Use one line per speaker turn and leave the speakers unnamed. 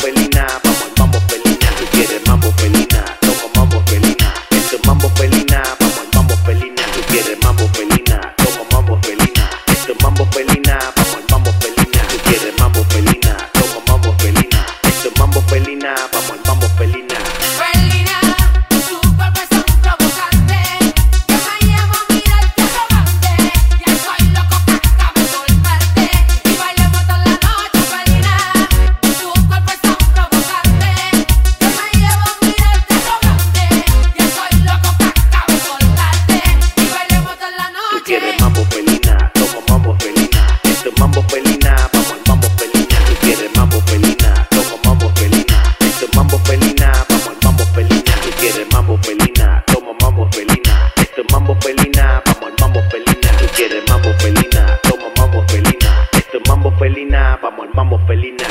feliz. Mambo felina.